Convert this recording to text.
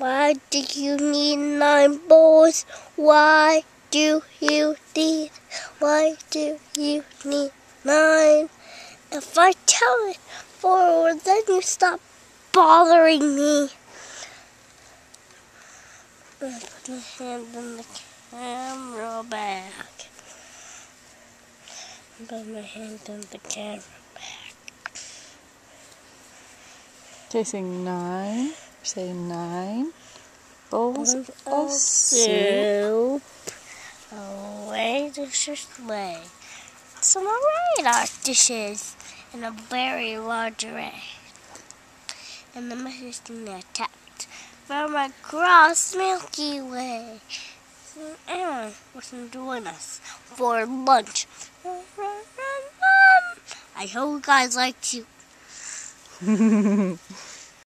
Why do you need nine balls? Why do you need? Why do you need nine? If I tell it forward, then you stop bothering me. I put my hand in the camera back. Put my hand in the camera back. Chasing nine. Say nine. Bowls of of soup. Away dishes lay. Some radar dishes in a very large array. And the message in there tapped from across Milky Way. So Aaron wasn't join us for lunch. I hope you guys liked you.